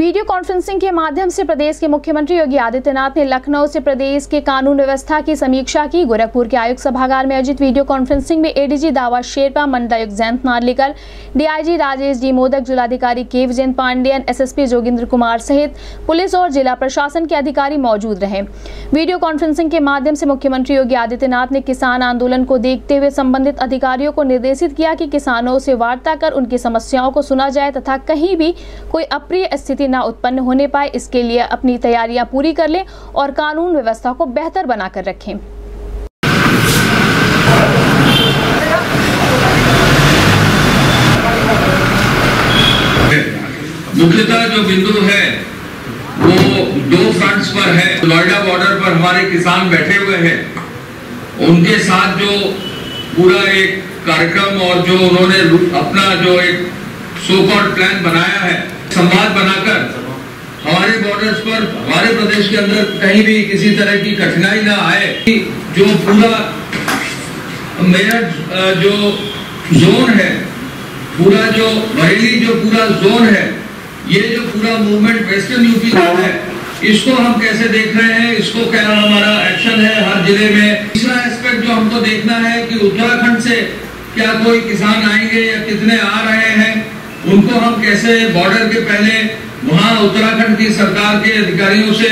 Video conferencing के माध्यम से प्रदेश के मुख्यमंत्री योगी आदित्यनाथ ने लखनऊ से प्रदेश के कानून व्यवस्था की समीक्षा की। गोरखपुर के आयुक्त सभागार में आयोजित वीडियो कॉन्फ्रेंसिंग में एडीजी दावा शेरपा मंडलायुक्त जयंत नार्लिकर डीआईजी राजेश जी मोदक, जिलाधिकारी के विजयन पांडेयन एसएसपी जोगिंद्र कुमार सहित पुलिस और जिला प्रशासन के अधिकारी मौजूद रहे। वीडियो कॉन्फ्रेंसिंग के माध्यम से मुख्यमंत्री योगी आदित्यनाथ ने किसान आंदोलन को देखते हुए संबंधित अधिकारियों को निर्देशित किया कि किसानों से वार्ता कर उनकी समस्याओं को सुना जाए तथा कहीं भी कोई अप्रिय स्थिति न उत्पन्न होने पाए, इसके लिए अपनी तैयारियाँ पूरी कर लें और कानून व्यवस्था को बेहतर बनाकर रखें। मुख्यतः जो बिंदु है, वो दो फ्रंट्स पर है। नोएडा बॉर्डर पर हमारे किसान बैठे हुए हैं। उनके साथ जो पूरा एक कार्यक्रम और जो उन्होंने अपना जो एक सो प्लान बनाया है संवाद बनाकर हमारे बॉर्डर्स पर, हमारे प्रदेश के अंदर कहीं भी किसी तरह की कठिनाई ना आए जो पूरा, मेरा जो जोन है, पूरा जो बरेली, जो पूरा जोन है, ये जो पूरा मूवमेंट वेस्टर्न यूपी का है, इसको हम कैसे देख रहे हैं, इसको क्या हमारा एक्शन है हर ज़िले में? तीसरा एस्पेक्ट जो हमको देखना है कि उत्तराखंड से क्या कोई किसान आएँगे या कितने आ रहे हैं उनको हम कैसे बॉर्डर के पहले वहाँ उत्तराखंड की सरकार के अधिकारियों से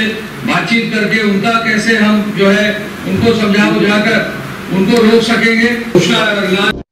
बातचीत करके उनका कैसे हम जो है उनको समझा बुझा कर उनको रोक सकेंगे?